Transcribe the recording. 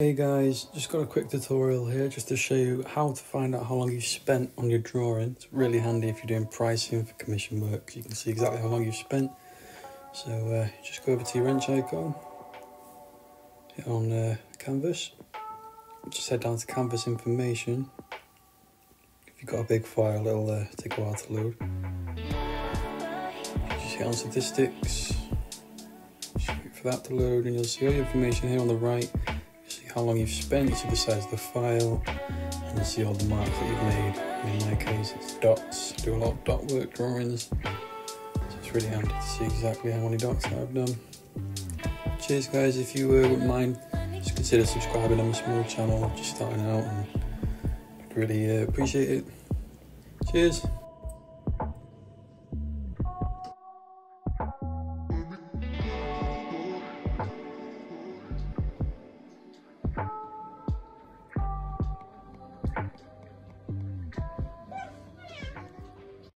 Hey guys, just got a quick tutorial here just to show you how to find out how long you've spent on your drawing. It's really handy if you're doing pricing for commission work, you can see exactly how long you've spent. So uh, just go over to your wrench icon, hit on uh, canvas, just head down to canvas information. If you've got a big file it'll uh, take a while to load. Just hit on statistics, just wait for that to load and you'll see all your information here on the right how long you've spent, you see the size of the file, and you see all the marks that you've made. In my case, it's dots. I do a lot of dot work drawings, so it's really handy to see exactly how many dots I've done. Cheers, guys. If you uh, wouldn't mind, just consider subscribing. I'm a small channel, just starting out, and I'd really uh, appreciate it. Cheers.